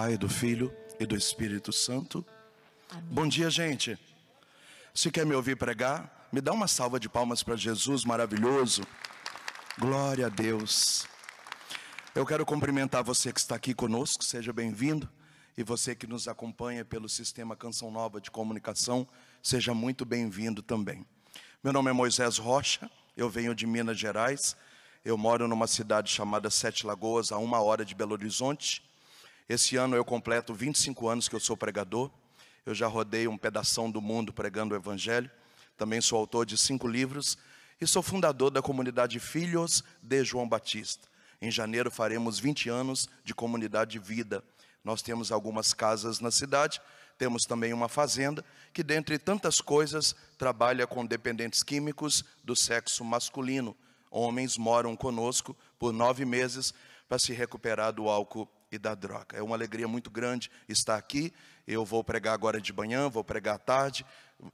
Pai, do Filho e do Espírito Santo. Amém. Bom dia, gente. Se quer me ouvir pregar, me dá uma salva de palmas para Jesus maravilhoso. Glória a Deus. Eu quero cumprimentar você que está aqui conosco, seja bem-vindo. E você que nos acompanha pelo sistema Canção Nova de Comunicação, seja muito bem-vindo também. Meu nome é Moisés Rocha, eu venho de Minas Gerais. Eu moro numa cidade chamada Sete Lagoas, a uma hora de Belo Horizonte. Esse ano eu completo 25 anos que eu sou pregador. Eu já rodei um pedação do mundo pregando o Evangelho. Também sou autor de cinco livros e sou fundador da comunidade Filhos de João Batista. Em janeiro faremos 20 anos de comunidade de vida. Nós temos algumas casas na cidade, temos também uma fazenda que, dentre tantas coisas, trabalha com dependentes químicos do sexo masculino. Homens moram conosco por nove meses para se recuperar do álcool e da droga. É uma alegria muito grande estar aqui. Eu vou pregar agora de manhã, vou pregar à tarde,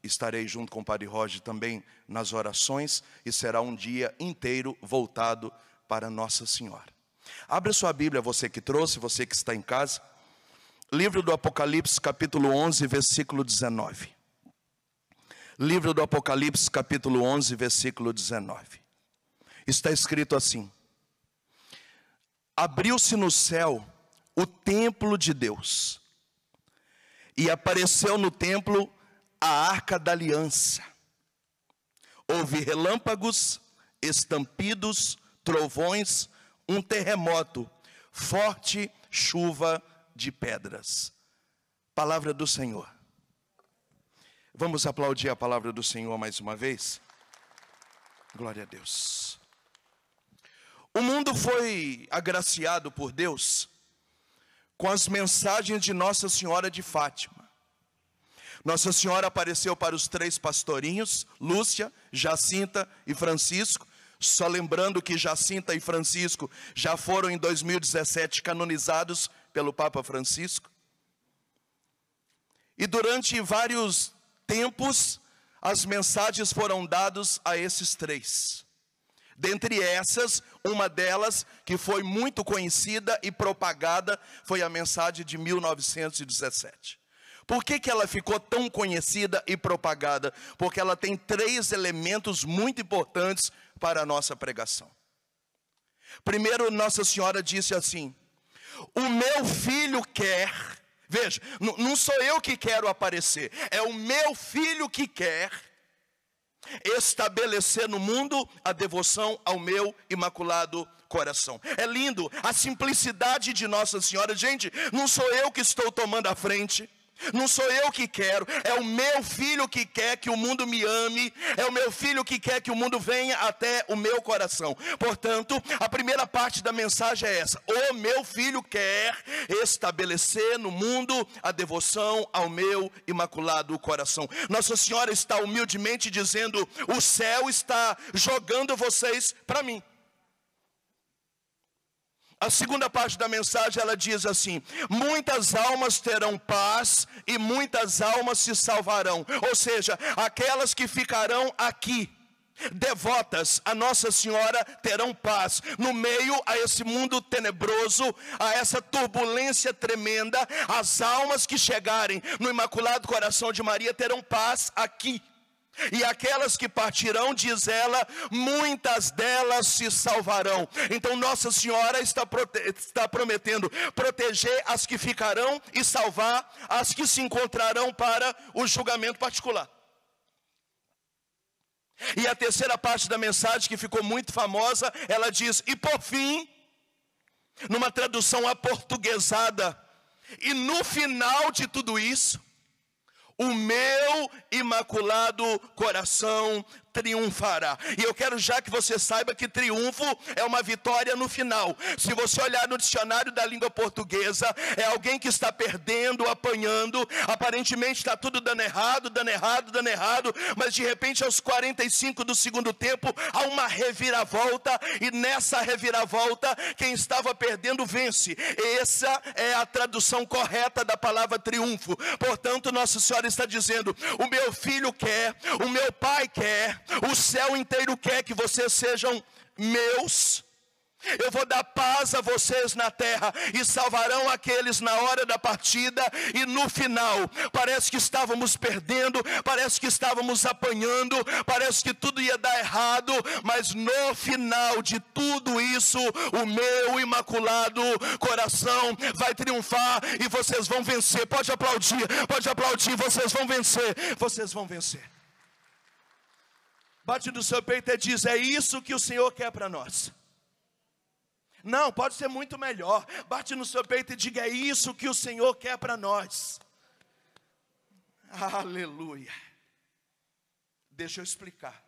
estarei junto com o Padre Roger também nas orações e será um dia inteiro voltado para Nossa Senhora. Abra sua Bíblia, você que trouxe, você que está em casa. Livro do Apocalipse, capítulo 11, versículo 19. Livro do Apocalipse, capítulo 11, versículo 19. Está escrito assim: Abriu-se no céu o templo de Deus, e apareceu no templo a arca da aliança. Houve relâmpagos, estampidos, trovões, um terremoto, forte chuva de pedras. Palavra do Senhor. Vamos aplaudir a palavra do Senhor mais uma vez? Glória a Deus. O mundo foi agraciado por Deus com as mensagens de Nossa Senhora de Fátima. Nossa Senhora apareceu para os três pastorinhos, Lúcia, Jacinta e Francisco, só lembrando que Jacinta e Francisco já foram em 2017 canonizados pelo Papa Francisco. E durante vários tempos, as mensagens foram dadas a esses três. Dentre essas, uma delas, que foi muito conhecida e propagada, foi a mensagem de 1917. Por que, que ela ficou tão conhecida e propagada? Porque ela tem três elementos muito importantes para a nossa pregação. Primeiro, Nossa Senhora disse assim: o meu filho quer, veja, não sou eu que quero aparecer, é o meu filho que quer estabelecer no mundo a devoção ao meu imaculado coração. É lindo a simplicidade de Nossa Senhora, gente, não sou eu que estou tomando a frente. Não sou eu que quero, é o meu filho que quer que o mundo me ame, é o meu filho que quer que o mundo venha até o meu coração. Portanto, a primeira parte da mensagem é essa: o meu filho quer estabelecer no mundo a devoção ao meu imaculado coração. Nossa Senhora está humildemente dizendo: o céu está jogando vocês para mim. A segunda parte da mensagem ela diz assim: muitas almas terão paz e muitas almas se salvarão. Ou seja, aquelas que ficarão aqui devotas a Nossa Senhora terão paz no meio a esse mundo tenebroso, a essa turbulência tremenda. As almas que chegarem no Imaculado Coração de Maria terão paz aqui. E aquelas que partirão, diz ela, muitas delas se salvarão. Então Nossa Senhora está, está prometendo proteger as que ficarão e salvar as que se encontrarão para o julgamento particular. E a terceira parte da mensagem que ficou muito famosa, ela diz: "E por fim, numa tradução aportuguesada, e no final de tudo isso, o meu imaculado coração triunfará. E eu quero já que você saiba que triunfo é uma vitória no final. Se você olhar no dicionário da língua portuguesa, é alguém que está perdendo, apanhando, aparentemente está tudo dando errado, dando errado, dando errado, mas de repente aos 45 do segundo tempo há uma reviravolta e nessa reviravolta quem estava perdendo vence. Essa é a tradução correta da palavra triunfo. Portanto, Nossa Senhora está dizendo: "O meu filho quer, o meu pai quer, o céu inteiro quer que vocês sejam meus. Eu vou dar paz a vocês na terra e salvarão aqueles na hora da partida e no final. Parece que estávamos perdendo, parece que estávamos apanhando, parece que tudo ia dar errado, mas no final de tudo isso, o meu imaculado coração vai triunfar e vocês vão vencer. Pode aplaudir, pode aplaudir, vocês vão vencer, vocês vão vencer. Bate no seu peito e diz: É isso que o Senhor quer para nós. Não, pode ser muito melhor. Bate no seu peito e diga: é isso que o Senhor quer para nós. Aleluia. Deixa eu explicar.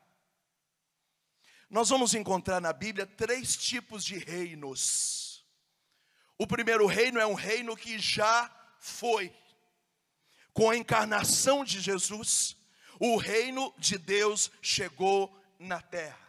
Nós vamos encontrar na Bíblia três tipos de reinos. O primeiro reino é um reino que já foi. Com a encarnação de Jesus, o reino de Deus chegou na terra.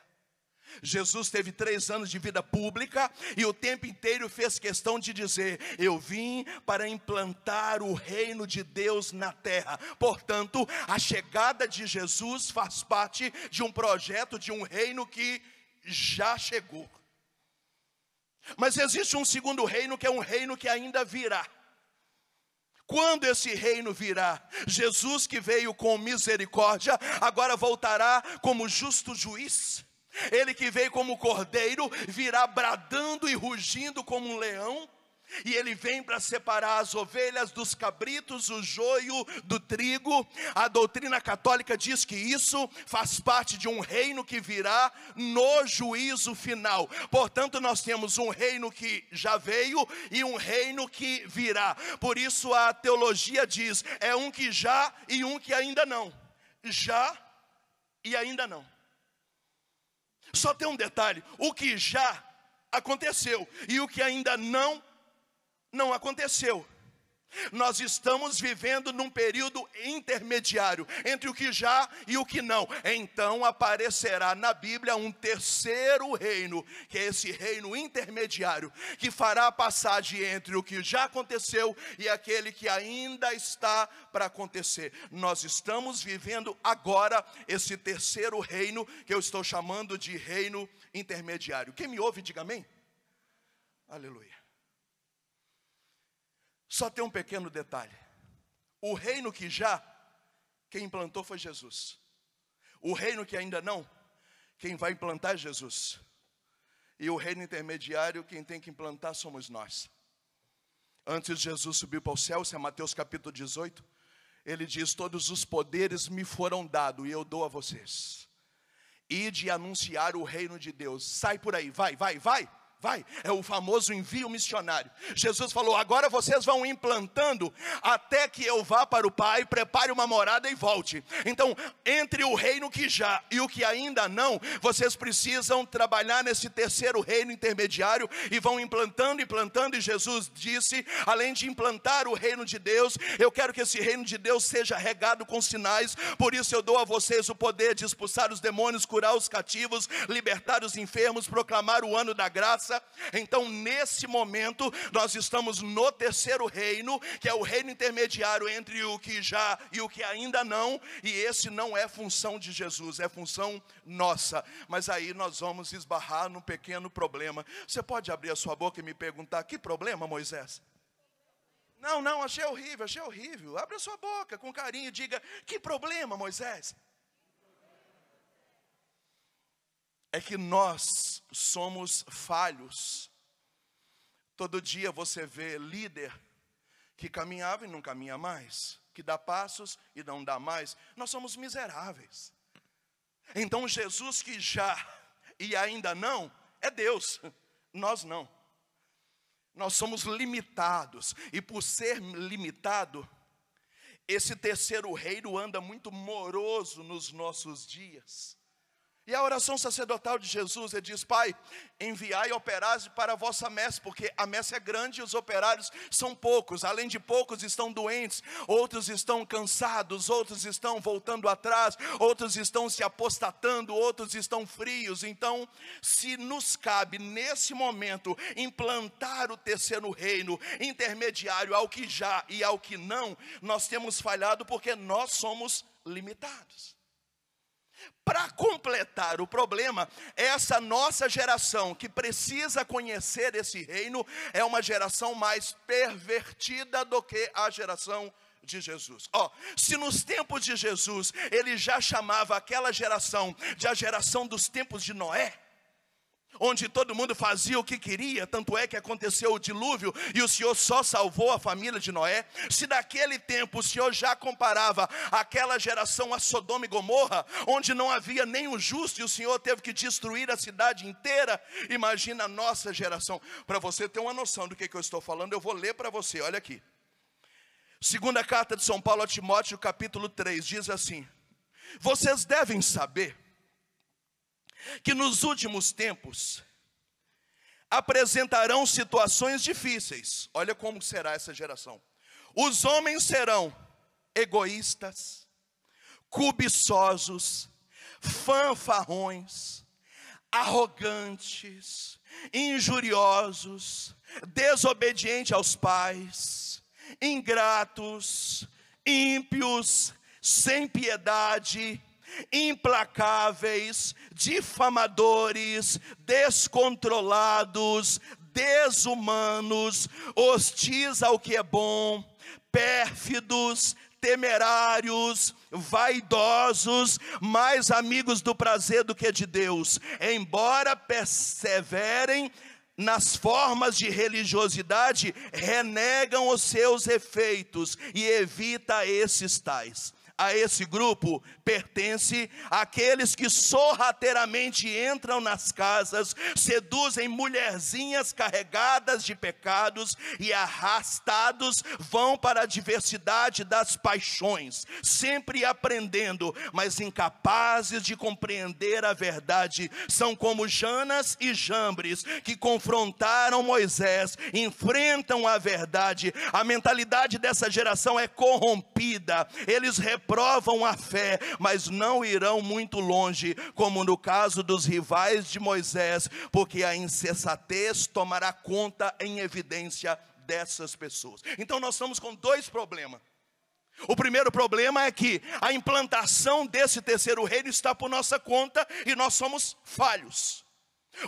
Jesus teve três anos de vida pública e o tempo inteiro fez questão de dizer: Eu vim para implantar o reino de Deus na terra. Portanto, a chegada de Jesus faz parte de um projeto, de um reino que já chegou. Mas existe um segundo reino que é um reino que ainda virá. Quando esse reino virá, Jesus que veio com misericórdia, agora voltará como justo juiz. Ele que veio como cordeiro, virá bradando e rugindo como um leão. E ele vem para separar as ovelhas dos cabritos, o joio do trigo. A doutrina católica diz que isso faz parte de um reino que virá no juízo final. Portanto, nós temos um reino que já veio e um reino que virá. Por isso a teologia diz: é um que já e um que ainda não. Já e ainda não. Só tem um detalhe: o que já aconteceu e o que ainda não, não aconteceu. Nós estamos vivendo num período intermediário entre o que já e o que não. Então aparecerá na Bíblia um terceiro reino, que é esse reino intermediário, que fará a passagem entre o que já aconteceu e aquele que ainda está para acontecer. Nós estamos vivendo agora esse terceiro reino, que eu estou chamando de reino intermediário. Quem me ouve, diga amém. Aleluia. Só tem um pequeno detalhe: o reino que já, quem implantou foi Jesus. O reino que ainda não, quem vai implantar é Jesus. E o reino intermediário, quem tem que implantar somos nós. Antes de Jesus subir para o céu, isso é Mateus capítulo 18, ele diz: Todos os poderes me foram dados e eu dou a vocês. E de anunciar o reino de Deus. Sai por aí, vai, vai, vai. Vai, é o famoso envio missionário. Jesus falou: agora vocês vão implantando até que eu vá para o Pai, prepare uma morada e volte. Então, entre o reino que já e o que ainda não, vocês precisam trabalhar nesse terceiro reino intermediário e vão implantando, implantando. E Jesus disse: além de implantar o reino de Deus, eu quero que esse reino de Deus seja regado com sinais. Por isso, eu dou a vocês o poder de expulsar os demônios, curar os cativos, libertar os enfermos, proclamar o ano da graça graça. Então, nesse momento, nós estamos no terceiro reino, que é o reino intermediário entre o que já e o que ainda não, e esse não é função de Jesus, é função nossa. Mas aí nós vamos esbarrar num pequeno problema. Você pode abrir a sua boca e me perguntar: que problema, Moisés? Não, não, achei horrível, achei horrível. Abre a sua boca com carinho e diga: que problema, Moisés? É que nós somos falhos. Todo dia você vê líder que caminhava e não caminha mais, que dá passos e não dá mais. Nós somos miseráveis. Então Jesus que já e ainda não é Deus, nós não. Nós somos limitados e por ser limitado, esse terceiro reino anda muito moroso nos nossos dias. E a oração sacerdotal de Jesus, ele diz: Pai, enviai operários para a vossa messe, porque a messe é grande e os operários são poucos. Além de poucos, estão doentes, outros estão cansados, outros estão voltando atrás, outros estão se apostatando, outros estão frios. Então, se nos cabe nesse momento implantar o terceiro reino intermediário ao que já e ao que não, nós temos falhado porque nós somos limitados. Para completar o problema, essa nossa geração que precisa conhecer esse reino é uma geração mais pervertida do que a geração de Jesus. Ó, oh, se nos tempos de Jesus ele já chamava aquela geração de a geração dos tempos de Noé, onde todo mundo fazia o que queria, tanto é que aconteceu o dilúvio e o Senhor só salvou a família de Noé. Se naquele tempo o Senhor já comparava aquela geração a Sodoma e Gomorra, onde não havia nenhum justo e o Senhor teve que destruir a cidade inteira, imagina a nossa geração. Para você ter uma noção do que, que eu estou falando, eu vou ler para você, olha aqui. Segunda carta de São Paulo a Timóteo, capítulo 3, diz assim: Vocês devem saber que nos últimos tempos apresentarão situações difíceis. Olha como será essa geração. Os homens serão egoístas, cobiçosos, fanfarrões, arrogantes, injuriosos, desobedientes aos pais, ingratos, ímpios, sem piedade, implacáveis, difamadores, descontrolados, desumanos, hostis ao que é bom, pérfidos, temerários, vaidosos, mais amigos do prazer do que de Deus, embora perseverem nas formas de religiosidade, renegam os seus efeitos e evita esses tais a esse grupo pertence aqueles que sorrateiramente entram nas casas, seduzem mulherzinhas carregadas de pecados e arrastados vão para a diversidade das paixões, sempre aprendendo, mas incapazes de compreender a verdade. São como Janas e Jambres que confrontaram Moisés, enfrentam a verdade. A mentalidade dessa geração é corrompida. Eles provam a fé, mas não irão muito longe, como no caso dos rivais de Moisés, porque a insensatez tomará conta em evidência dessas pessoas. Então nós estamos com dois problemas. O primeiro problema é que a implantação desse terceiro reino está por nossa conta e nós somos falhos.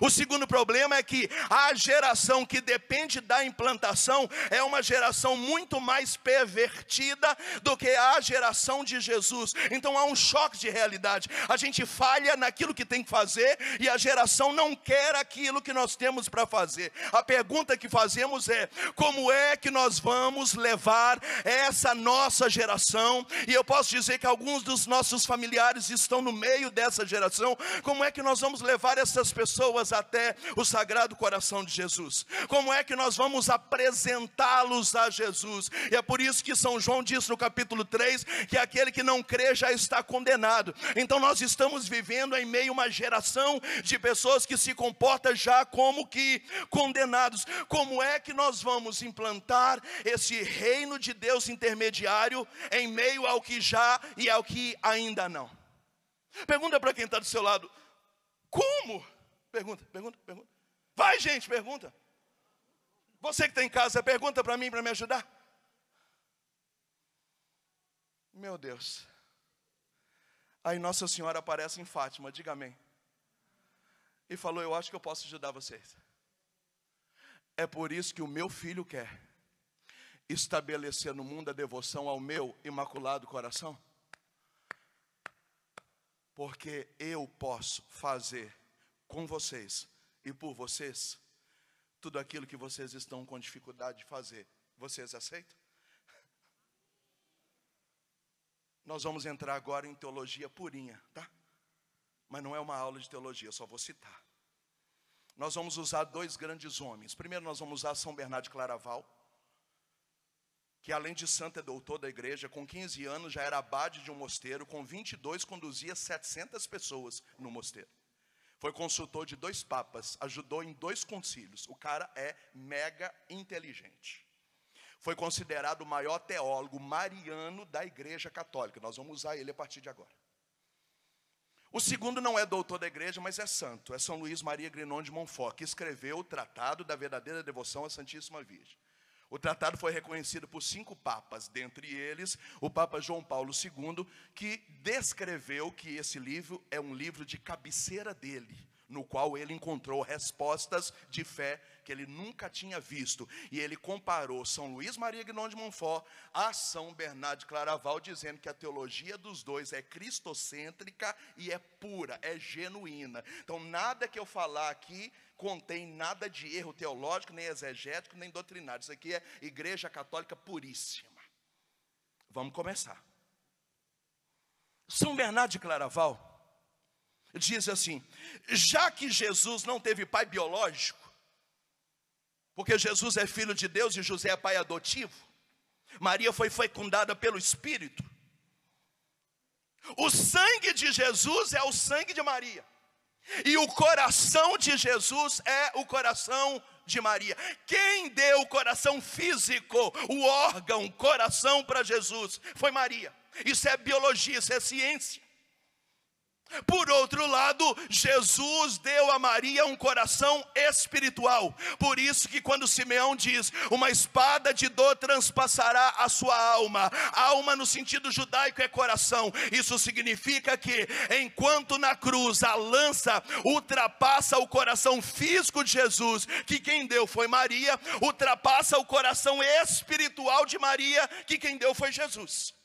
O segundo problema é que a geração que depende da implantação é uma geração muito mais pervertida do que a geração de Jesus. Então há um choque de realidade. A gente falha naquilo que tem que fazer e a geração não quer aquilo que nós temos para fazer. A pergunta que fazemos é: como é que nós vamos levar essa nossa geração? E eu posso dizer que alguns dos nossos familiares estão no meio dessa geração. Como é que nós vamos levar essas pessoas? Pessoas até o Sagrado Coração de Jesus? Como é que nós vamos apresentá-los a Jesus? E é por isso que São João diz no capítulo 3 que aquele que não crê já está condenado. Então nós estamos vivendo em meio a uma geração de pessoas que se comportam já como que condenados. Como é que nós vamos implantar esse reino de Deus intermediário em meio ao que já e ao que ainda não? Pergunta para quem está do seu lado: como? Pergunta, pergunta, pergunta. Vai, gente, pergunta. Você que está em casa, pergunta para mim, para me ajudar. Meu Deus. Aí Nossa Senhora aparece em Fátima, diga amém. E falou: Eu acho que eu posso ajudar vocês. É por isso que o meu filho quer estabelecer no mundo a devoção ao meu imaculado coração. Porque eu posso fazer com vocês e por vocês tudo aquilo que vocês estão com dificuldade de fazer. Vocês aceitam? Nós vamos entrar agora em teologia purinha, tá? Mas não é uma aula de teologia, só vou citar. Nós vamos usar dois grandes homens. Primeiro, nós vamos usar São Bernardo de Claraval, que além de santo é doutor da igreja, com 15 anos já era abade de um mosteiro, com 22 conduzia 700 pessoas no mosteiro. Foi consultor de dois papas, ajudou em dois concílios. O cara é mega inteligente. Foi considerado o maior teólogo mariano da Igreja Católica. Nós vamos usar ele a partir de agora. O segundo não é doutor da igreja, mas é santo. É São Luís Maria Grinon de Montfort, que escreveu o Tratado da Verdadeira Devoção à Santíssima Virgem. O tratado foi reconhecido por cinco papas, dentre eles o Papa João Paulo II, que descreveu que esse livro é um livro de cabeceira dele, no qual ele encontrou respostas de fé que ele nunca tinha visto. E ele comparou São Luís Maria Guinon de Montfort a São Bernardo de Claraval, dizendo que a teologia dos dois é cristocêntrica e é pura, é genuína. Então, nada que eu falar aqui contém nada de erro teológico, nem exegético, nem doutrinário. Isso aqui é igreja católica puríssima. Vamos começar. São Bernardo de Claraval diz assim: já que Jesus não teve pai biológico, porque Jesus é filho de Deus e José é pai adotivo, Maria foi fecundada pelo Espírito. O sangue de Jesus é o sangue de Maria. E o coração de Jesus é o coração de Maria. Quem deu o coração físico, o órgão, coração para Jesus, foi Maria. Isso é biologia, isso é ciência. Por outro lado, Jesus deu a Maria um coração espiritual. Por isso que quando Simeão diz: "Uma espada de dor transpassará a sua alma". Alma no sentido judaico é coração. Isso significa que enquanto na cruz a lança ultrapassa o coração físico de Jesus, que quem deu foi Maria, ultrapassa o coração espiritual de Maria, que quem deu foi Jesus.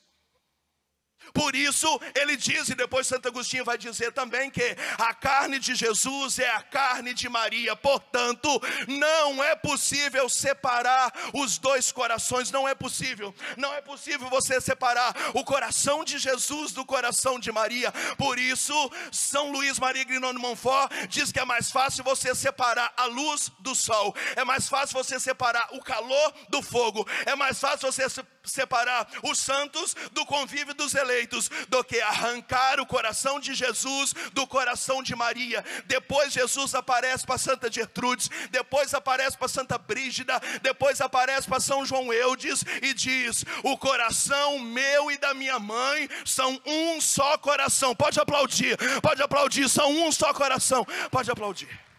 Por isso, ele diz, e depois Santo Agostinho vai dizer também, que a carne de Jesus é a carne de Maria, portanto, não é possível separar os dois corações, não é possível, não é possível você separar o coração de Jesus do coração de Maria. Por isso, São Luís Maria Grignon de Montfort diz que é mais fácil você separar a luz do sol, é mais fácil você separar o calor do fogo, é mais fácil você separar os santos do convívio dos eleitos do que arrancar o coração de Jesus do coração de Maria. Depois Jesus aparece para Santa Gertrudes, depois aparece para Santa Brígida, depois aparece para São João Eudes e diz: "O coração meu e da minha mãe são um só coração". Pode aplaudir. Pode aplaudir, são um só coração. Pode aplaudir.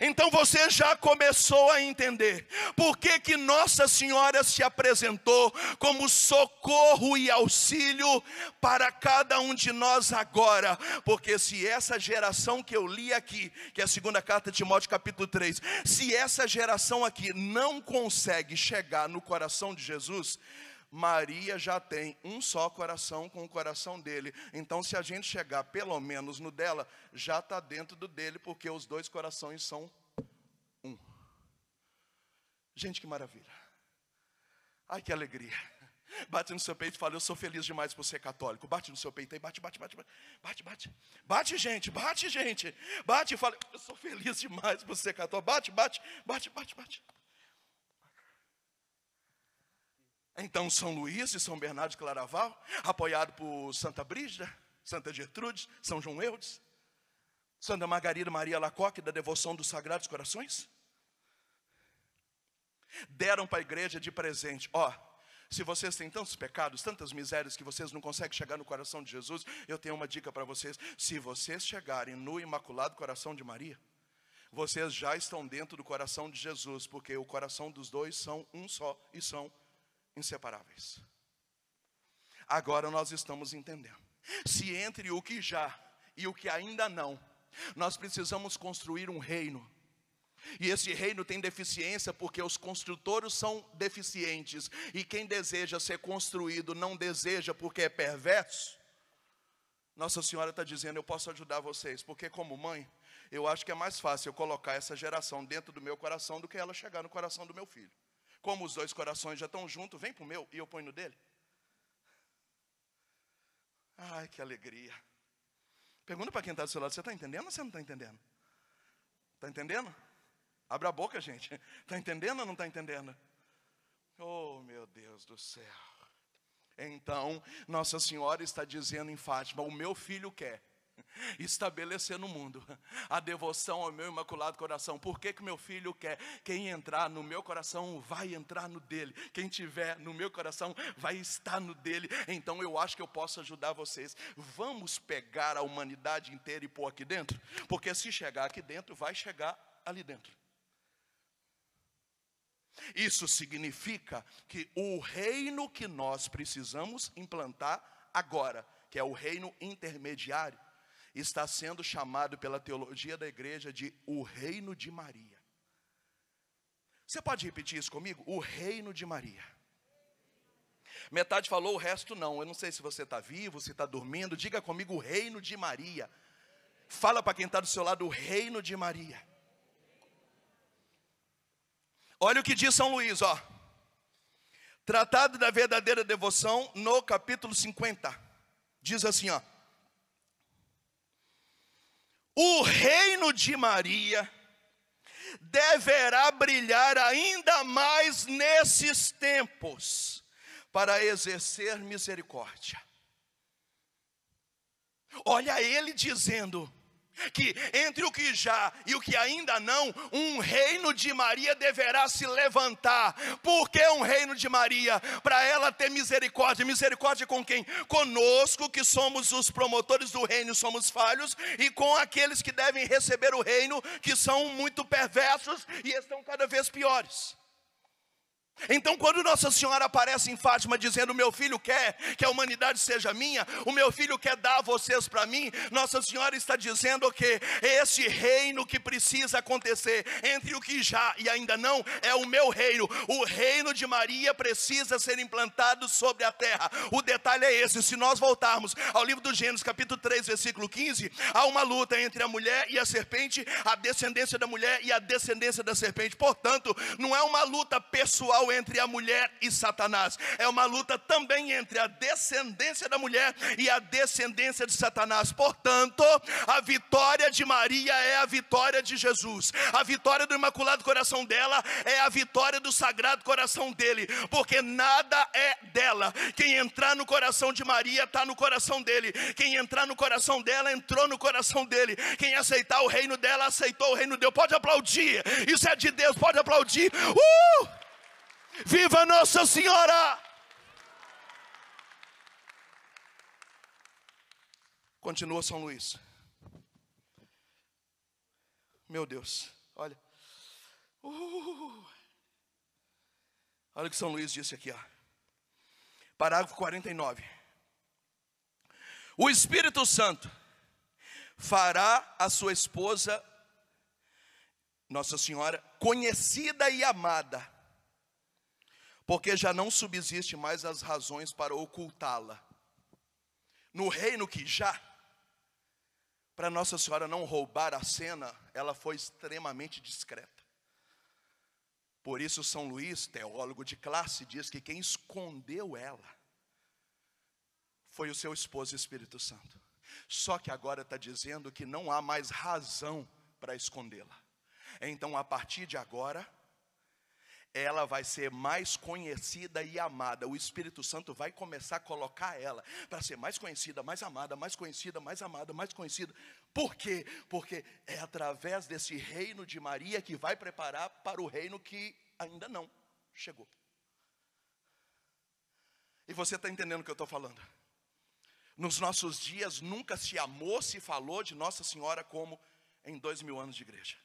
Então você já começou a entender por que, que Nossa Senhora se apresentou como socorro e auxílio para cada um de nós agora. Porque se essa geração que eu li aqui, que é a segunda carta de Timóteo, capítulo 3, se essa geração aqui não consegue chegar no coração de Jesus, Maria já tem um só coração com o coração dele. Então, se a gente chegar pelo menos no dela, já está dentro do dele, porque os dois corações são um. Gente, que maravilha. Ai, que alegria. Bate no seu peito e fala: Eu sou feliz demais por ser católico. Bate no seu peito aí, bate, bate, bate, bate, bate, bate. Gente, bate, gente. Bate e fala: Eu sou feliz demais por ser católico. Bate, bate, bate, bate, bate. Então, São Luís e São Bernardo de Claraval, apoiado por Santa Brígida, Santa Gertrudes, São João Eudes, Santa Margarida Maria Lacoque, da devoção dos Sagrados Corações, deram para a igreja de presente: ó, se vocês têm tantos pecados, tantas misérias que vocês não conseguem chegar no coração de Jesus, eu tenho uma dica para vocês: se vocês chegarem no Imaculado Coração de Maria, vocês já estão dentro do coração de Jesus, porque o coração dos dois são um só e são inseparáveis. Agora nós estamos entendendo. Se entre o que já e o que ainda não, nós precisamos construir um reino. E esse reino tem deficiência porque os construtores são deficientes. E quem deseja ser construído não deseja porque é perverso. Nossa Senhora está dizendo: Eu posso ajudar vocês, porque como mãe, eu acho que é mais fácil eu colocar essa geração dentro do meu coração do que ela chegar no coração do meu filho. Como os dois corações já estão juntos, vem para o meu e eu ponho no dele. Ai, que alegria. Pergunta para quem está do seu lado: você está entendendo ou você não está entendendo? Está entendendo? Abra a boca, gente. Está entendendo ou não está entendendo? Oh, meu Deus do céu. Então, Nossa Senhora está dizendo em Fátima: o meu filho quer estabelecer no mundo a devoção ao meu imaculado coração. Por que, que meu filho quer? Quem entrar no meu coração vai entrar no dele. Quem tiver no meu coração vai estar no dele. Então eu acho que eu posso ajudar vocês. Vamos pegar a humanidade inteira e pôr aqui dentro? Porque se chegar aqui dentro, vai chegar ali dentro. Isso significa que o reino que nós precisamos implantar agora, que é o reino intermediário, está sendo chamado pela teologia da igreja de o reino de Maria. Você pode repetir isso comigo? O reino de Maria. Metade falou, o resto não. Eu não sei se você está vivo, se está dormindo. Diga comigo o reino de Maria. Fala para quem está do seu lado o reino de Maria. Olha o que diz São Luís, ó. Tratado da verdadeira devoção, no capítulo 50. Diz assim, ó. O reino de Maria deverá brilhar ainda mais nesses tempos para exercer misericórdia. Olha ele dizendo: que entre o que já e o que ainda não, um reino de Maria deverá se levantar. Por que um reino de Maria? Para ela ter misericórdia. Misericórdia com quem? Conosco, que somos os promotores do reino, somos falhos, e com aqueles que devem receber o reino, que são muito perversos e estão cada vez piores. Então, quando Nossa Senhora aparece em Fátima dizendo: Meu filho quer que a humanidade seja minha, o meu filho quer dar vocês para mim, Nossa Senhora está dizendo que esse reino que precisa acontecer entre o que já e ainda não é o meu reino. O reino de Maria precisa ser implantado sobre a terra. O detalhe é esse: se nós voltarmos ao livro do Gênesis, capítulo 3, versículo 15, há uma luta entre a mulher e a serpente, a descendência da mulher e a descendência da serpente. Portanto, não é uma luta pessoal entre a mulher e Satanás, é uma luta também entre a descendência da mulher e a descendência de Satanás. Portanto, a vitória de Maria é a vitória de Jesus, a vitória do Imaculado Coração dela é a vitória do Sagrado Coração dele, porque nada é dela. Quem entrar no coração de Maria está no coração dele, quem entrar no coração dela entrou no coração dele, quem aceitar o reino dela aceitou o reino de Deus. Pode aplaudir, isso é de Deus, pode aplaudir. Uh! Viva Nossa Senhora! Continua São Luís. Meu Deus, olha. Uh, olha o que São Luís disse aqui, ó. Parágrafo 49. O Espírito Santo fará a sua esposa, Nossa Senhora, conhecida e amada porque já não subsiste mais as razões para ocultá-la. No reino que já, para Nossa Senhora não roubar a cena, ela foi extremamente discreta. Por isso, São Luís, teólogo de classe, diz que quem escondeu ela foi o seu esposo Espírito Santo. Só que agora está dizendo que não há mais razão para escondê-la. Então, a partir de agora, ela vai ser mais conhecida e amada. O Espírito Santo vai começar a colocar ela para ser mais conhecida, mais amada, mais conhecida, mais amada, mais conhecida. Por quê? Porque é através desse reino de Maria que vai preparar para o reino que ainda não chegou. E você está entendendo o que eu estou falando? Nos nossos dias nunca se amou, se falou de Nossa Senhora como em dois mil anos de igreja.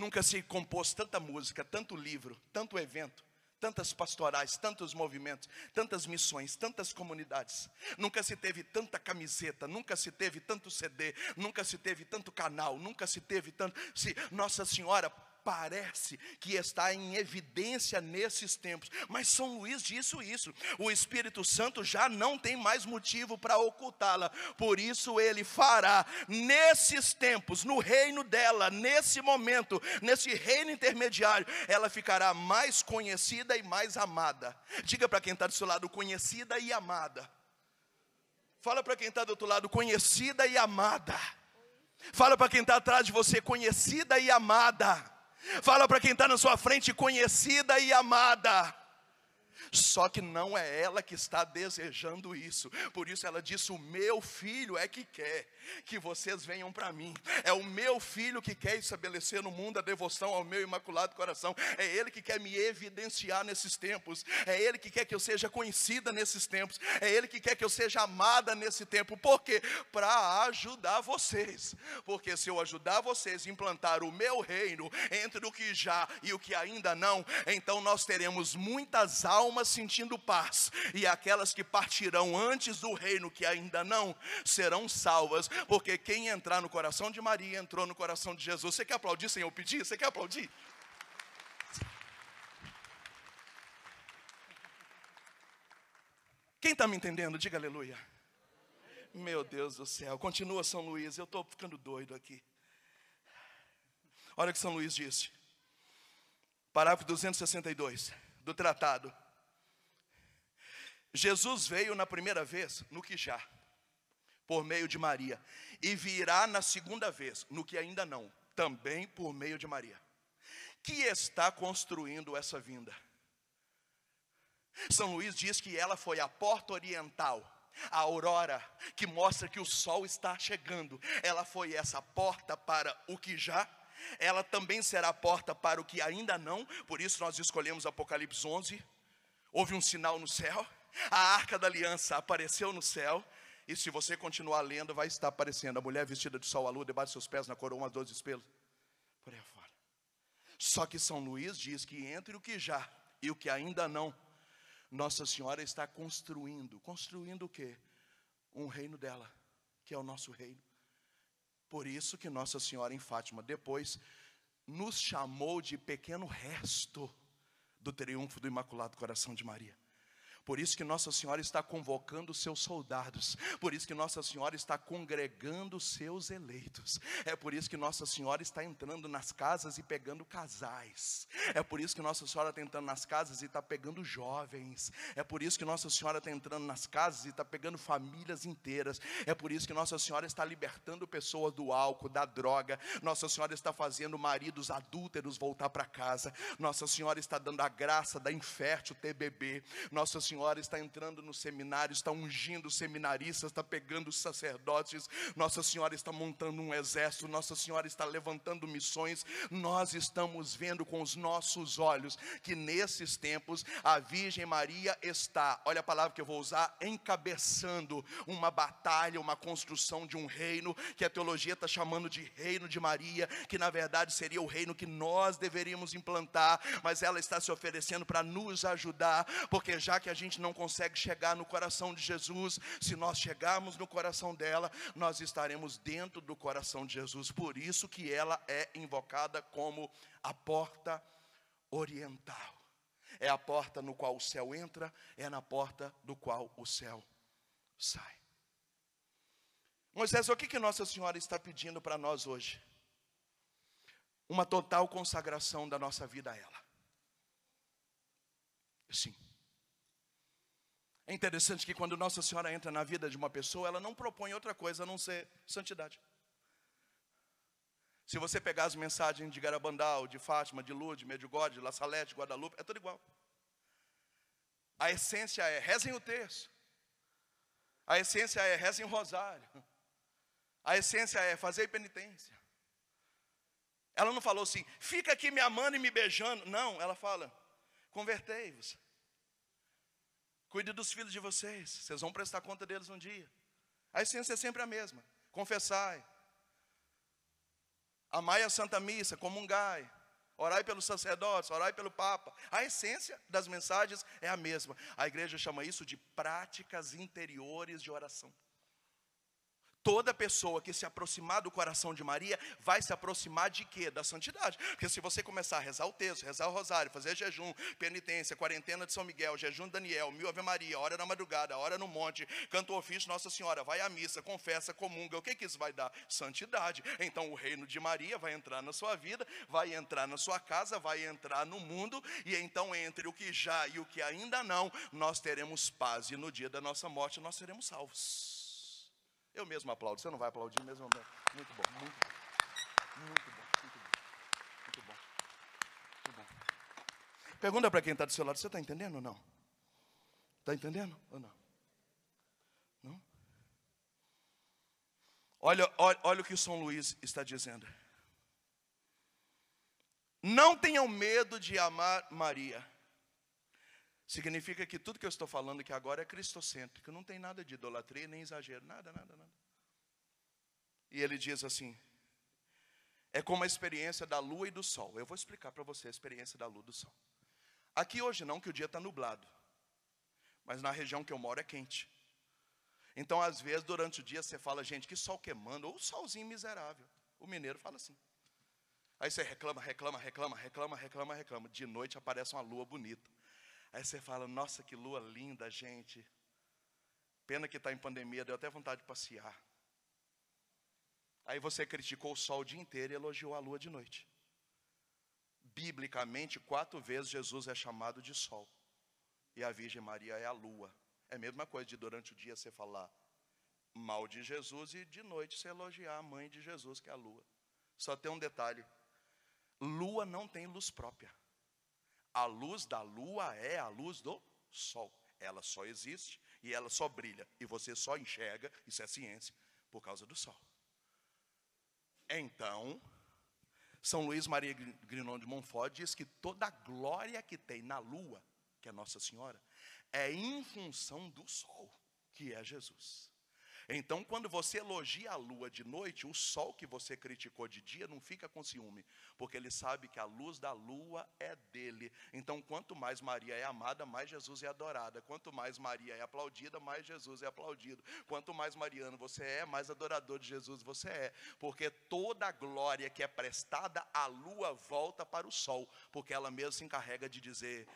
Nunca se compôs tanta música, tanto livro, tanto evento, tantas pastorais, tantos movimentos, tantas missões, tantas comunidades. Nunca se teve tanta camiseta, nunca se teve tanto CD, nunca se teve tanto canal, nunca se teve tanto. Se Nossa Senhora parece que está em evidência nesses tempos. Mas São Luís disse isso. O Espírito Santo já não tem mais motivo para ocultá-la. Por isso ele fará nesses tempos, no reino dela, nesse momento, nesse reino intermediário, ela ficará mais conhecida e mais amada. Diga para quem está do seu lado, conhecida e amada. Fala para quem está do outro lado, conhecida e amada. Fala para quem está atrás de você, conhecida e amada. Fala para quem está na sua frente, conhecida e amada. Só que não é ela que está desejando isso. Por isso ela disse: O meu filho é que quer que vocês venham para mim. É o meu filho que quer estabelecer no mundo a devoção ao meu imaculado coração. É ele que quer me evidenciar nesses tempos. É ele que quer que eu seja conhecida nesses tempos. É ele que quer que eu seja amada nesse tempo. Por quê? Para ajudar vocês. Porque se eu ajudar vocês a implantar o meu reino entre o que já e o que ainda não, então nós teremos muitas almas almas sentindo paz, e aquelas que partirão antes do reino que ainda não serão salvas, porque quem entrar no coração de Maria entrou no coração de Jesus. Você quer aplaudir sem eu pedir? Você quer aplaudir? Quem está me entendendo? Diga aleluia. Meu Deus do céu, continua São Luís, eu estou ficando doido aqui. Olha o que São Luís disse, parágrafo 262 do tratado. Jesus veio na primeira vez no que já, por meio de Maria, e virá na segunda vez, no que ainda não, também por meio de Maria. Que está construindo essa vinda? São Luís diz que ela foi a porta oriental, a aurora que mostra que o sol está chegando. Ela foi essa porta para o que já ela também será porta para o que ainda não, por isso nós escolhemos Apocalipse 11. Houve um sinal no céu, a arca da aliança apareceu no céu, e se você continuar lendo, vai estar aparecendo a mulher vestida de sol à lua, debaixo de seus pés na coroa, umas doze espelhos, por aí fora. Só que São Luís diz que entre o que já e o que ainda não, Nossa Senhora está construindo. Construindo o quê? Um reino dela, que é o nosso reino. Por isso que Nossa Senhora em Fátima depois nos chamou de pequeno resto do triunfo do Imaculado Coração de Maria. Por isso que Nossa Senhora está convocando seus soldados. Por isso que Nossa Senhora está congregando seus eleitos. É por isso que Nossa Senhora está entrando nas casas e pegando casais. É por isso que Nossa Senhora está entrando nas casas e está pegando jovens. É por isso que Nossa Senhora está entrando nas casas e está pegando famílias inteiras. É por isso que Nossa Senhora está libertando pessoas do álcool, da droga. Nossa Senhora está fazendo maridos adúlteros voltar para casa. Nossa Senhora está dando a graça da infértil ter bebê. Nossa Senhora Senhora está entrando no seminário, está ungindo seminaristas, está pegando sacerdotes, Nossa Senhora está montando um exército, Nossa Senhora está levantando missões. Nós estamos vendo com os nossos olhos que nesses tempos a Virgem Maria está, olha a palavra que eu vou usar, encabeçando uma batalha, uma construção de um reino, que a teologia está chamando de reino de Maria, que na verdade seria o reino que nós deveríamos implantar, mas ela está se oferecendo para nos ajudar, porque já que a gente não consegue chegar no coração de Jesus, se nós chegarmos no coração dela, nós estaremos dentro do coração de Jesus. Por isso que ela é invocada como a porta oriental. É a porta no qual o céu entra, é na porta do qual o céu sai. Moisés, o que, que Nossa Senhora está pedindo para nós hoje? Uma total consagração da nossa vida a ela. Sim. É interessante que quando Nossa Senhora entra na vida de uma pessoa, ela não propõe outra coisa a não ser santidade. Se você pegar as mensagens de Garabandal, de Fátima, de Lourdes, de Medjugorje, La Salete, Guadalupe, é tudo igual. A essência é rezem o terço. A essência é rezem o rosário. A essência é fazer penitência. Ela não falou assim, fica aqui me amando e me beijando. Não, ela fala, convertei-vos. Cuide dos filhos de vocês, vocês vão prestar conta deles um dia. A essência é sempre a mesma: confessai, amai a Santa Missa, comungai, orai pelos sacerdotes, orai pelo Papa. A essência das mensagens é a mesma. A igreja chama isso de práticas interiores de oração. Toda pessoa que se aproximar do coração de Maria vai se aproximar de quê? Da santidade. Porque se você começar a rezar o texto, rezar o rosário, fazer jejum, penitência, quarentena de São Miguel, jejum de Daniel, mil Ave Maria, hora na madrugada, hora no monte, canta o ofício Nossa Senhora, vai à missa, confessa, comunga, o que, que isso vai dar? Santidade. Então o reino de Maria vai entrar na sua vida, vai entrar na sua casa, vai entrar no mundo, e então entre o que já e o que ainda não, nós teremos paz, e no dia da nossa morte nós seremos salvos. Eu mesmo aplaudo. Você não vai aplaudir mesmo? Muito bom, muito bom. Muito bom, muito bom. Muito bom. Muito bom. Pergunta para quem está do seu lado, você está entendendo ou não? Está entendendo ou não? Não? Olha, olha, olha o que São Luís está dizendo. Não tenham medo de amar Maria. Significa que tudo que eu estou falando aqui agora é cristocêntrico, não tem nada de idolatria nem exagero, nada, nada, nada. E ele diz assim: é como a experiência da lua e do sol. Eu vou explicar para você a experiência da lua e do sol. Aqui hoje não, que o dia está nublado. Mas na região que eu moro é quente. Então, às vezes, durante o dia, você fala, gente, que sol queimando, ou solzinho miserável. O mineiro fala assim. Aí você reclama, reclama, reclama, reclama, reclama, reclama. De noite aparece uma lua bonita. Aí você fala, nossa, que lua linda, gente. Pena que está em pandemia, deu até vontade de passear. Aí você criticou o sol o dia inteiro e elogiou a lua de noite. Biblicamente, quatro vezes Jesus é chamado de sol. E a Virgem Maria é a lua. É a mesma coisa de durante o dia você falar mal de Jesus e de noite você elogiar a mãe de Jesus, que é a lua. Só tem um detalhe: lua não tem luz própria. A luz da lua é a luz do sol. Ela só existe e ela só brilha. E você só enxerga, isso é ciência, por causa do sol. Então, São Luís Maria Grinon de Montfort diz que toda a glória que tem na lua, que é Nossa Senhora, é em função do sol, que é Jesus. Então, quando você elogia a lua de noite, o sol que você criticou de dia não fica com ciúme, porque ele sabe que a luz da lua é dele. Então, quanto mais Maria é amada, mais Jesus é adorada. Quanto mais Maria é aplaudida, mais Jesus é aplaudido. Quanto mais mariano você é, mais adorador de Jesus você é, porque toda a glória que é prestada à lua volta para o sol, porque ela mesma se encarrega de dizer: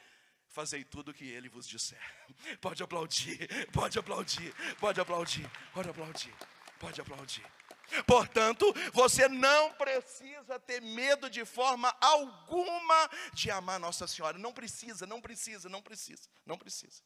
fazei tudo o que ele vos disser. Pode aplaudir, pode aplaudir, pode aplaudir, pode aplaudir, pode aplaudir. Portanto, você não precisa ter medo de forma alguma de amar Nossa Senhora. Não precisa, não precisa, não precisa, não precisa.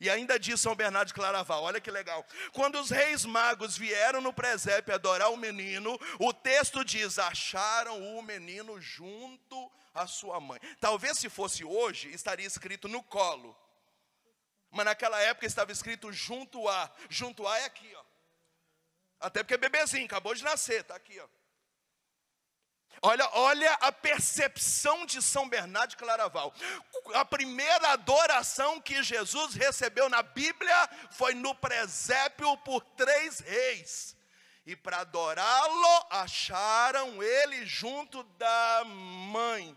E ainda diz São Bernardo de Claraval, olha que legal. Quando os reis magos vieram no presépio adorar o menino, o texto diz: acharam o menino junto à sua mãe. Talvez se fosse hoje, estaria escrito no colo. Mas naquela época estava escrito junto a. Junto a é aqui, ó. Até porque é bebezinho, acabou de nascer, está aqui, ó. Olha, olha a percepção de São Bernardo de Claraval. A primeira adoração que Jesus recebeu na Bíblia foi no presépio por três reis. E para adorá-lo, acharam ele junto da mãe.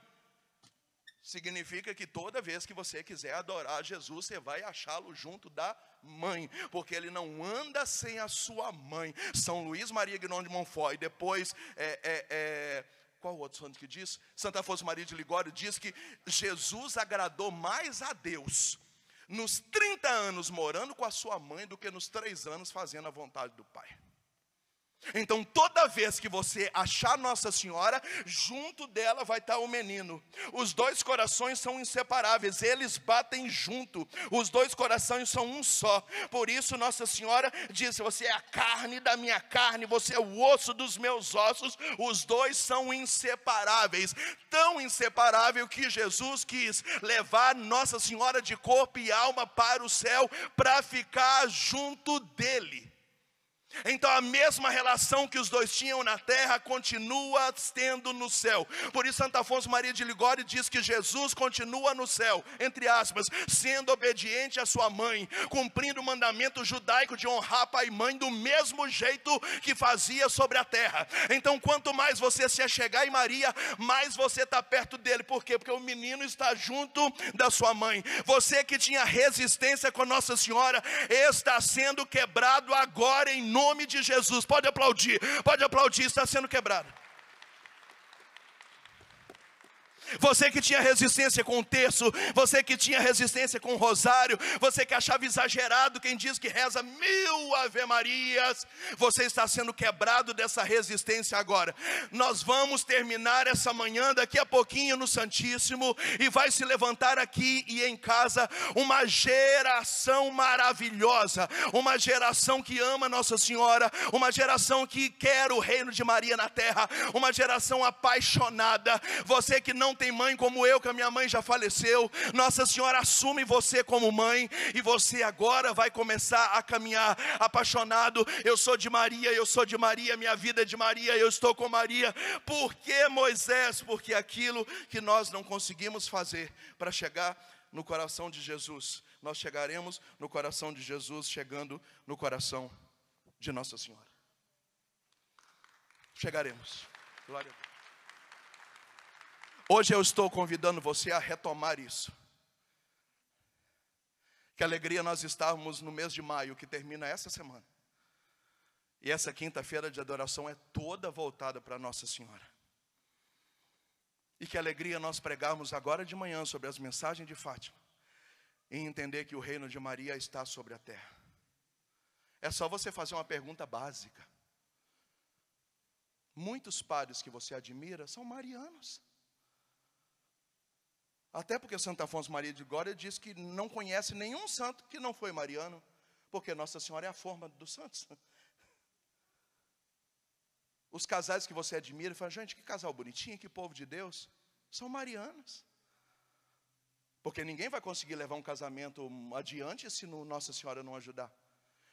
Significa que toda vez que você quiser adorar Jesus, você vai achá-lo junto da mãe, porque ele não anda sem a sua mãe. São Luís Maria Guinon de Montfort, e depois é, é, é qual outro santo que diz? Santa Afonso Maria de Ligório diz que Jesus agradou mais a Deus nos 30 anos morando com a sua mãe do que nos três anos fazendo a vontade do Pai. Então, toda vez que você achar Nossa Senhora, junto dela vai estar o menino. Os dois corações são inseparáveis, eles batem junto. Os dois corações são um só. Por isso, Nossa Senhora diz: Você é a carne da minha carne, você é o osso dos meus ossos. Os dois são inseparáveis. Tão inseparável que Jesus quis levar Nossa Senhora de corpo e alma para o céu para ficar junto dele. Então a mesma relação que os dois tinham na terra continua tendo no céu. Por isso Santo Afonso Maria de Ligório diz que Jesus continua no céu, entre aspas, sendo obediente à sua mãe, cumprindo o mandamento judaico de honrar pai e mãe do mesmo jeito que fazia sobre a terra. Então quanto mais você se achegar em Maria, mais você está perto dele. Por quê? Porque o menino está junto da sua mãe. Você que tinha resistência com Nossa Senhora está sendo quebrado agora em nome nome de Jesus. Pode aplaudir, pode aplaudir, está sendo quebrado. Você que tinha resistência com o terço, você que tinha resistência com o rosário, você que achava exagerado quem diz que reza mil Ave Marias, você está sendo quebrado dessa resistência agora. Nós vamos terminar essa manhã daqui a pouquinho no Santíssimo e vai se levantar aqui e em casa uma geração maravilhosa, uma geração que ama Nossa Senhora, uma geração que quer o reino de Maria na terra, uma geração apaixonada. Você que não tem tem mãe como eu, que a minha mãe já faleceu. Nossa Senhora assume você como mãe e você agora vai começar a caminhar apaixonado. Eu sou de Maria, eu sou de Maria, minha vida é de Maria, eu estou com Maria. Por que Moisés? Porque aquilo que nós não conseguimos fazer para chegar no coração de Jesus, nós chegaremos no coração de Jesus, chegando no coração de Nossa Senhora. Chegaremos. Glória a Deus. Hoje eu estou convidando você a retomar isso. Que alegria nós estávamos no mês de maio, que termina essa semana. E essa quinta-feira de adoração é toda voltada para Nossa Senhora. E que alegria nós pregarmos agora de manhã sobre as mensagens de Fátima. E entender que o reino de Maria está sobre a terra. É só você fazer uma pergunta básica. Muitos padres que você admira são marianos. Até porque Santo Afonso Maria de Glória diz que não conhece nenhum santo que não foi mariano, porque Nossa Senhora é a forma dos santos. Os casais que você admira, fala, gente, que casal bonitinho, que povo de Deus, são marianos. Porque ninguém vai conseguir levar um casamento adiante se Nossa Senhora não ajudar.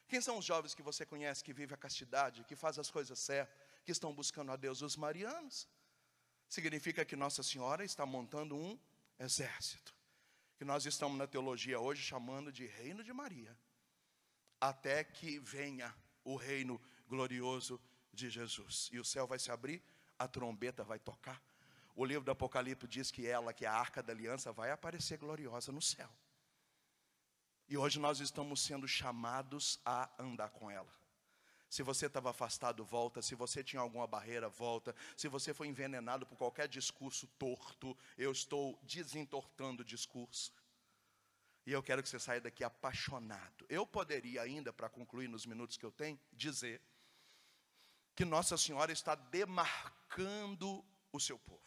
Quem são os jovens que você conhece que vivem a castidade, que fazem as coisas certas, que estão buscando a Deus? Os marianos. Significa que Nossa Senhora está montando um exército, que nós estamos na teologia hoje chamando de reino de Maria, até que venha o reino glorioso de Jesus. E o céu vai se abrir, a trombeta vai tocar. O livro do Apocalipse diz que ela, que é a arca da aliança, vai aparecer gloriosa no céu. E hoje nós estamos sendo chamados a andar com ela. Se você estava afastado, volta. Se você tinha alguma barreira, volta. Se você foi envenenado por qualquer discurso torto, eu estou desentortando o discurso. E eu quero que você saia daqui apaixonado. Eu poderia ainda, para concluir nos minutos que eu tenho, dizer que Nossa Senhora está demarcando o seu povo.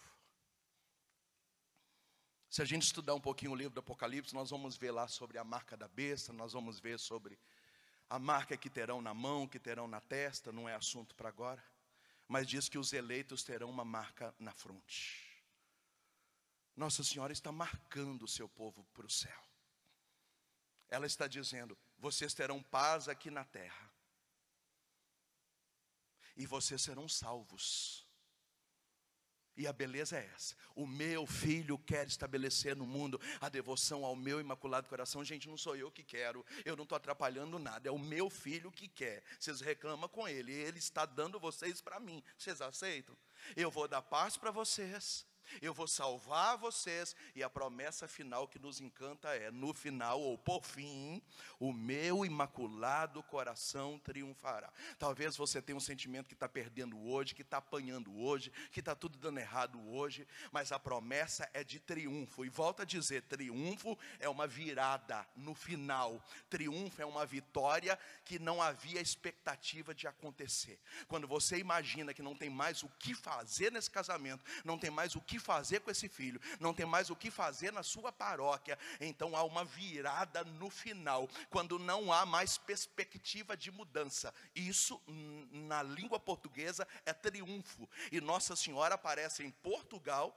Se a gente estudar um pouquinho o livro do Apocalipse, nós vamos ver lá sobre a marca da besta, nós vamos ver sobre a marca que terão na mão, que terão na testa, não é assunto para agora, mas diz que os eleitos terão uma marca na fronte. Nossa Senhora está marcando o seu povo para o céu. Ela está dizendo: vocês terão paz aqui na terra, e vocês serão salvos. E a beleza é essa. O meu filho quer estabelecer no mundo a devoção ao meu imaculado coração. Gente, não sou eu que quero, eu não estou atrapalhando nada, é o meu filho que quer. Vocês reclamam com ele, ele está dando vocês para mim. Vocês aceitam? Eu vou dar paz para vocês, eu vou salvar vocês, e a promessa final que nos encanta é: no final ou por fim, o meu imaculado coração triunfará. Talvez você tenha um sentimento que está perdendo hoje, que está apanhando hoje, que está tudo dando errado hoje, mas a promessa é de triunfo. E volta a dizer: triunfo é uma virada no final, triunfo é uma vitória que não havia expectativa de acontecer. Quando você imagina que não tem mais o que fazer nesse casamento, não tem mais o que fazer com esse filho, não tem mais o que fazer na sua paróquia, então há uma virada no final, quando não há mais perspectiva de mudança. Isso na língua portuguesa é triunfo. E Nossa Senhora aparece em Portugal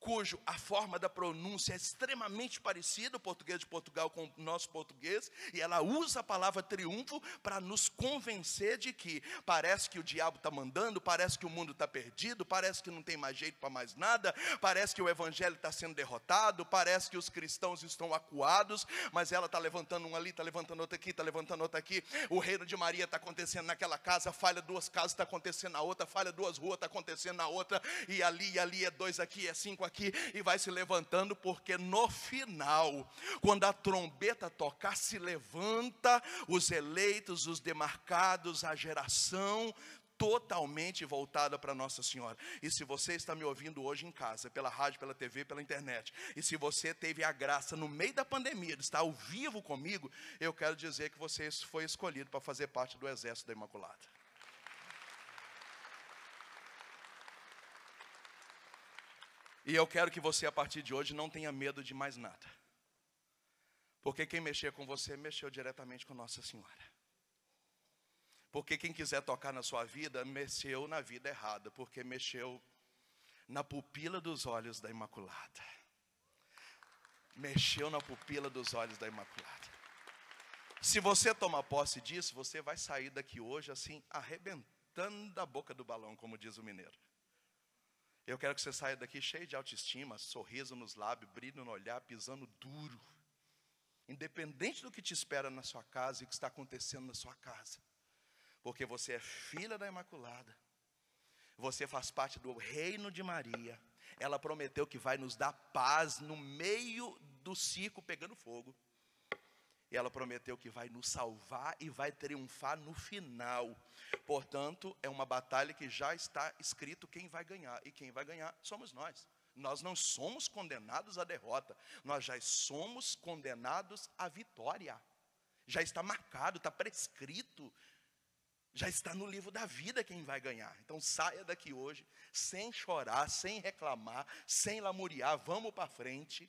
cujo a forma da pronúncia é extremamente parecida, o português de Portugal com o nosso português, e ela usa a palavra triunfo para nos convencer de que parece que o diabo está mandando, parece que o mundo está perdido, parece que não tem mais jeito para mais nada, parece que o evangelho está sendo derrotado, parece que os cristãos estão acuados, mas ela está levantando um ali, está levantando outro aqui, está levantando outro aqui, o reino de Maria está acontecendo naquela casa, falha duas casas, está acontecendo na outra, falha duas ruas, está acontecendo na outra, e ali, e ali é dois aqui, é cinco aqui aqui e vai se levantando, porque no final, quando a trombeta tocar, se levanta os eleitos, os demarcados, a geração totalmente voltada para Nossa Senhora. E se você está me ouvindo hoje em casa, pela rádio, pela TV, pela internet, e se você teve a graça no meio da pandemia de estar ao vivo comigo, eu quero dizer que você foi escolhido para fazer parte do exército da Imaculada. E eu quero que você, a partir de hoje, não tenha medo de mais nada. Porque quem mexer com você, mexeu diretamente com Nossa Senhora. Porque quem quiser tocar na sua vida, mexeu na vida errada, porque mexeu na pupila dos olhos da Imaculada. Mexeu na pupila dos olhos da Imaculada. Se você tomar posse disso, você vai sair daqui hoje assim, arrebentando da boca do balão, como diz o mineiro. Eu quero que você saia daqui cheio de autoestima, sorriso nos lábios, brilho no olhar, pisando duro. Independente do que te espera na sua casa e o que está acontecendo na sua casa. Porque você é filha da Imaculada. Você faz parte do reino de Maria. Ela prometeu que vai nos dar paz no meio do circo pegando fogo. E ela prometeu que vai nos salvar e vai triunfar no final. Portanto, é uma batalha que já está escrito quem vai ganhar. E quem vai ganhar somos nós. Nós não somos condenados à derrota, nós já somos condenados à vitória. Já está marcado, está prescrito já está no livro da vida quem vai ganhar. Então saia daqui hoje sem chorar, sem reclamar, sem lamuriar, vamos para frente.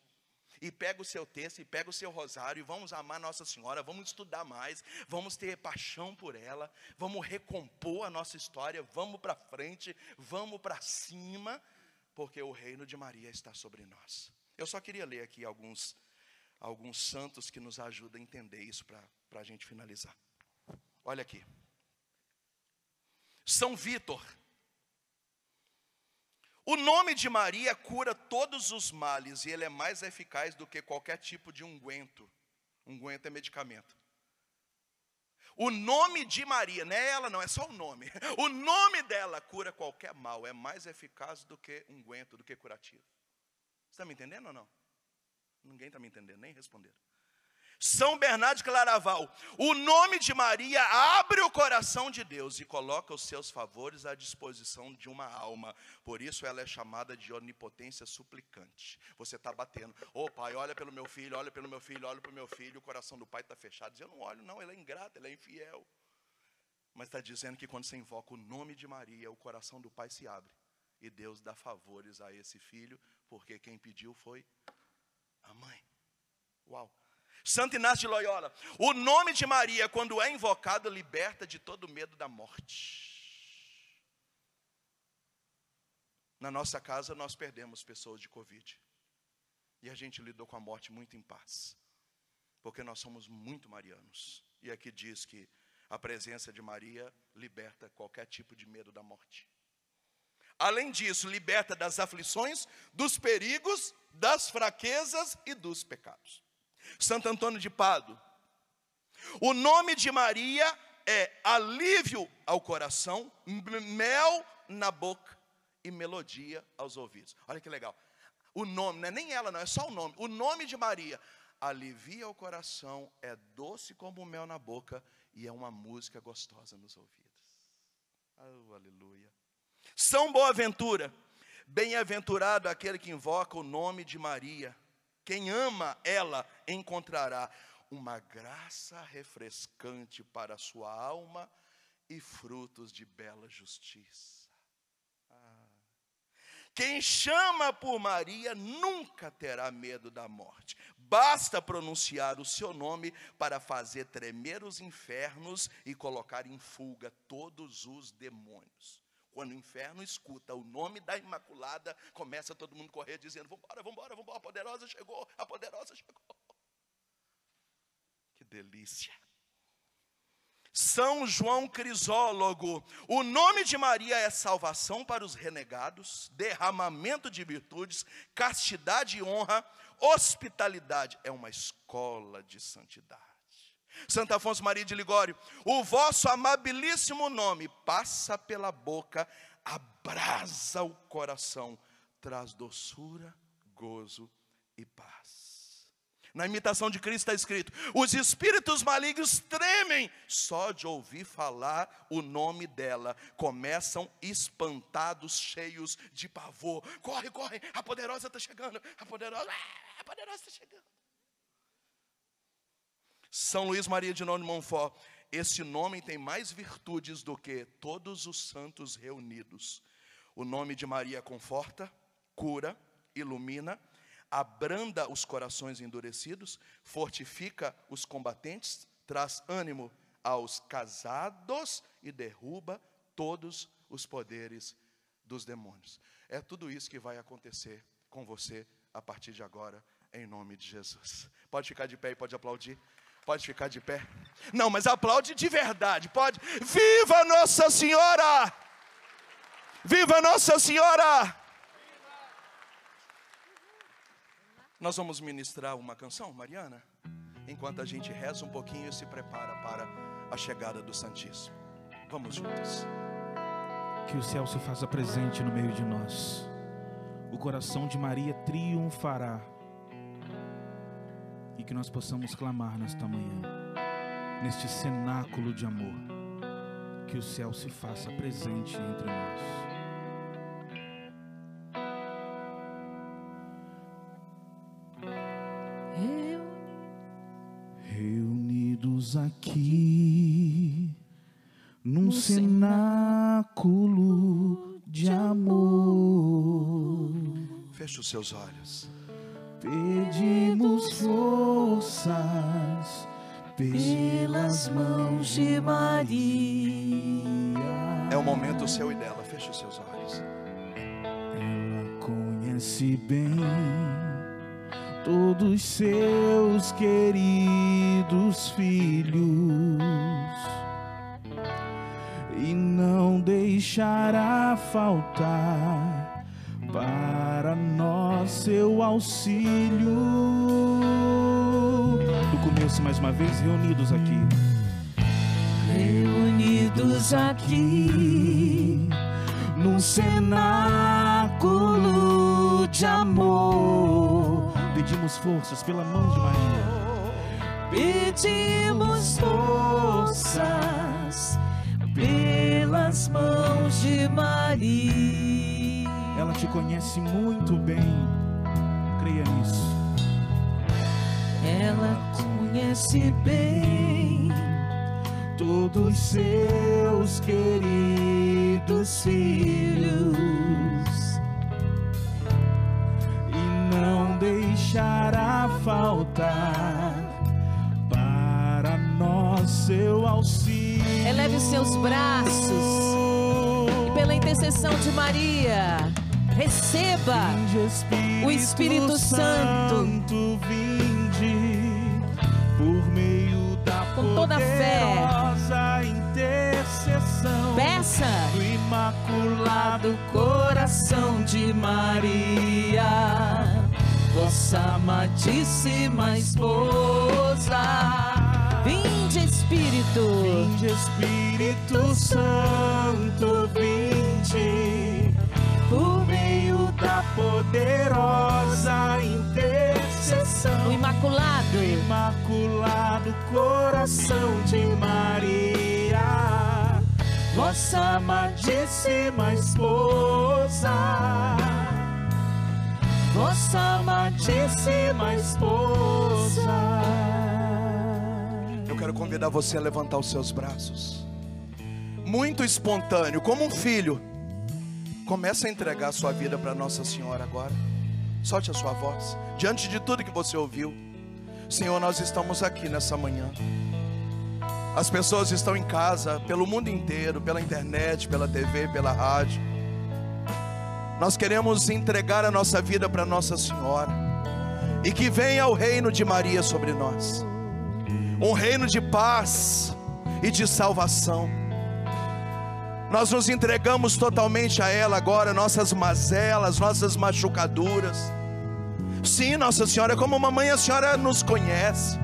E pega o seu texto, e pega o seu rosário, e vamos amar Nossa Senhora, vamos estudar mais, vamos ter paixão por ela, vamos recompor a nossa história, vamos para frente, vamos para cima, porque o reino de Maria está sobre nós. Eu só queria ler aqui alguns, alguns santos que nos ajudam a entender isso para a gente finalizar. Olha aqui. São Vitor. O nome de Maria cura todos os males e ele é mais eficaz do que qualquer tipo de unguento. Unguento é medicamento. O nome de Maria, não é ela, não, é só o nome. O nome dela cura qualquer mal, é mais eficaz do que unguento, do que curativo. Você está me entendendo ou não? Ninguém está me entendendo, nem respondendo. São Bernardo de Claraval. O nome de Maria abre o coração de Deus e coloca os seus favores à disposição de uma alma. Por isso ela é chamada de onipotência suplicante. Você está batendo, ô oh, pai, olha pelo meu filho, olha pelo meu filho, olha pelo meu filho, o coração do pai está fechado. Diz, eu não olho, não, ele é ingrato, ele é infiel. Mas está dizendo que quando você invoca o nome de Maria, o coração do pai se abre. E Deus dá favores a esse filho, porque quem pediu foi a mãe. Uau! Santo Inácio de Loyola. O nome de Maria, quando é invocado, liberta de todo medo da morte. Na nossa casa, nós perdemos pessoas de Covid. E a gente lidou com a morte muito em paz. Porque nós somos muito marianos. E aqui diz que a presença de Maria liberta qualquer tipo de medo da morte. Além disso, liberta das aflições, dos perigos, das fraquezas e dos pecados. Santo Antônio de Pado. O nome de Maria é alívio ao coração, mel na boca e melodia aos ouvidos. Olha que legal. O nome, não é nem ela, não, é só o nome. O nome de Maria alivia o coração, é doce como mel na boca e é uma música gostosa nos ouvidos. Oh, aleluia. São Boaventura, bem-aventurado aquele que invoca o nome de Maria quem ama ela encontrará uma graça refrescante para a sua alma e frutos de bela justiça. Ah. Quem chama por Maria nunca terá medo da morte. Basta pronunciar o seu nome para fazer tremer os infernos e colocar em fuga todos os demônios. Quando o inferno escuta o nome da Imaculada, começa todo mundo correr dizendo: Vambora, vambora, vambora, a poderosa chegou, a poderosa chegou. Que delícia. São João Crisólogo. O nome de Maria é salvação para os renegados, derramamento de virtudes, castidade e honra, hospitalidade. É uma escola de santidade. Santo Afonso Maria de Ligório, o vosso amabilíssimo nome passa pela boca, abrasa o coração, traz doçura, gozo e paz. Na imitação de Cristo está escrito: os espíritos malignos tremem só de ouvir falar o nome dela, começam espantados, cheios de pavor. Corre, corre, a poderosa está chegando, a poderosa, a poderosa está chegando. São Luís Maria de Nônio Monfort, esse nome tem mais virtudes do que todos os santos reunidos. O nome de Maria conforta, cura, ilumina, abranda os corações endurecidos, fortifica os combatentes, traz ânimo aos casados e derruba todos os poderes dos demônios. É tudo isso que vai acontecer com você a partir de agora, em nome de Jesus. Pode ficar de pé e pode aplaudir. Pode ficar de pé. Não, mas aplaude de verdade. Pode. Viva Nossa Senhora! Viva Nossa Senhora! Nós vamos ministrar uma canção, Mariana, enquanto a gente reza um pouquinho e se prepara para a chegada do Santíssimo. Vamos juntos. Que o céu se faça presente no meio de nós. O coração de Maria triunfará. E que nós possamos clamar nesta manhã, neste cenáculo de amor. Que o céu se faça presente entre nós. Reunidos aqui num cenáculo de amor, Feche os seus olhos. Pedimos forças pelas mãos de Maria. É o momento seu e dela. Feche os seus olhos. Ela conhece bem todos seus queridos filhos e não deixará faltar para nós seu auxílio. Do começo, mais uma vez, reunidos aqui. Reunidos aqui num cenáculo de amor, Pedimos forças pela mão de Maria. pedimos forças pelas mãos de Maria. Ela te conhece muito bem. Creia nisso. Ela conhece bem Todos seus queridos filhos e não deixará faltar para nós seu auxílio. Eleve os seus braços e pela intercessão de Maria, receba Vinde, o Espírito Santo. vinde por meio da Com toda a fé. intercessão Peça do imaculado coração de Maria, vossa amadíssima esposa. Vinde, Espírito, Vinde Espírito Santo, vinde por poderosa intercessão o Imaculado. do imaculado coração de Maria, vossa amadíssima esposa, vossa amadíssima esposa. Eu quero convidar você a levantar os seus braços. Muito espontâneo, como um filho. Começa a entregar a sua vida para Nossa Senhora agora. Solte a sua voz. Diante de tudo que você ouviu. Senhor, nós estamos aqui nessa manhã. As pessoas estão em casa, pelo mundo inteiro, pela internet, pela TV, pela rádio. Nós queremos entregar a nossa vida para Nossa Senhora. E que venha o reino de Maria sobre nós um reino de paz e de salvação. Nós nos entregamos totalmente a ela agora, nossas mazelas, nossas machucaduras. Sim, Nossa Senhora, como mamãe, a senhora nos conhece.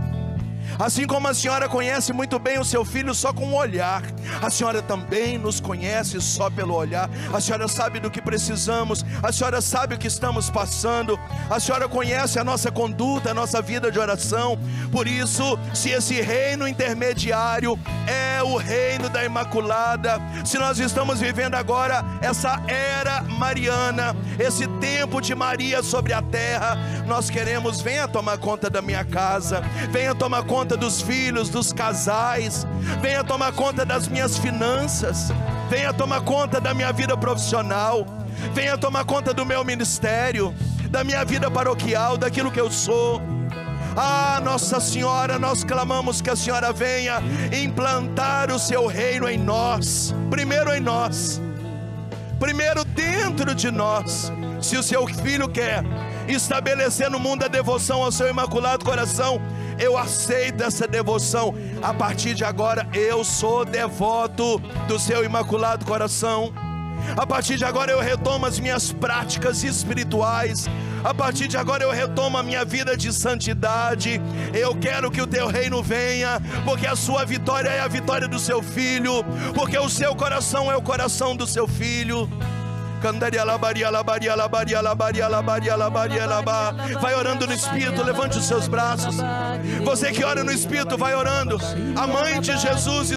Assim como a senhora conhece muito bem o seu filho só com um olhar, a senhora também nos conhece só pelo olhar. A senhora sabe do que precisamos, a senhora sabe o que estamos passando, a senhora conhece a nossa conduta, a nossa vida de oração. Por isso, se esse reino intermediário é o reino da Imaculada, se nós estamos vivendo agora essa era mariana, esse tempo de Maria sobre a terra, nós queremos, venha tomar conta da minha casa, venha tomar conta dos filhos, dos casais, venha tomar conta das minhas finanças, venha tomar conta da minha vida profissional, venha tomar conta do meu ministério, da minha vida paroquial, daquilo que eu sou. Ah, Nossa Senhora, nós clamamos que a Senhora venha implantar o seu reino em nós, primeiro em nós. Primeiro dentro de nós. Se o seu filho quer estabelecer no mundo a devoção ao seu imaculado coração, eu aceito essa devoção. A partir de agora, eu sou devoto do seu imaculado coração. A partir de agora eu retomo as minhas práticas espirituais. A partir de agora eu retomo a minha vida de santidade. Eu quero que o teu reino venha, porque a sua vitória é a vitória do seu filho, porque o seu coração é o coração do seu filho. Vai orando no Espírito, levante os seus braços. Você que ora no Espírito, vai orando. A mãe de Jesus